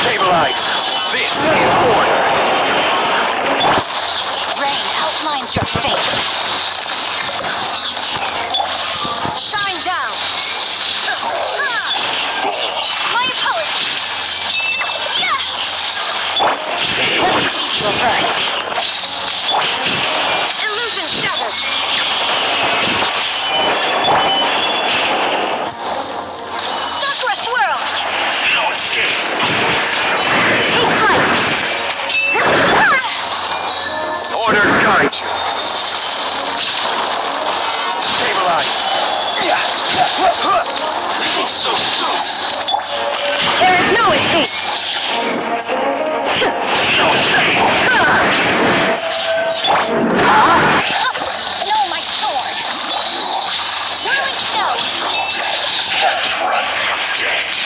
Stabilize. This is order. Rain outlines your fate. Shine down. My apologies. Yeah. Reverse. Guide you. Stabilize. So soon. There is no escape. No, my sword. Whirling snow. Can't run from death.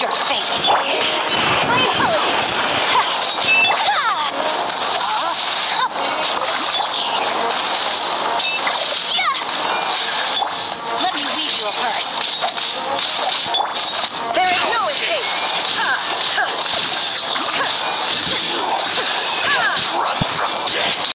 Your fate.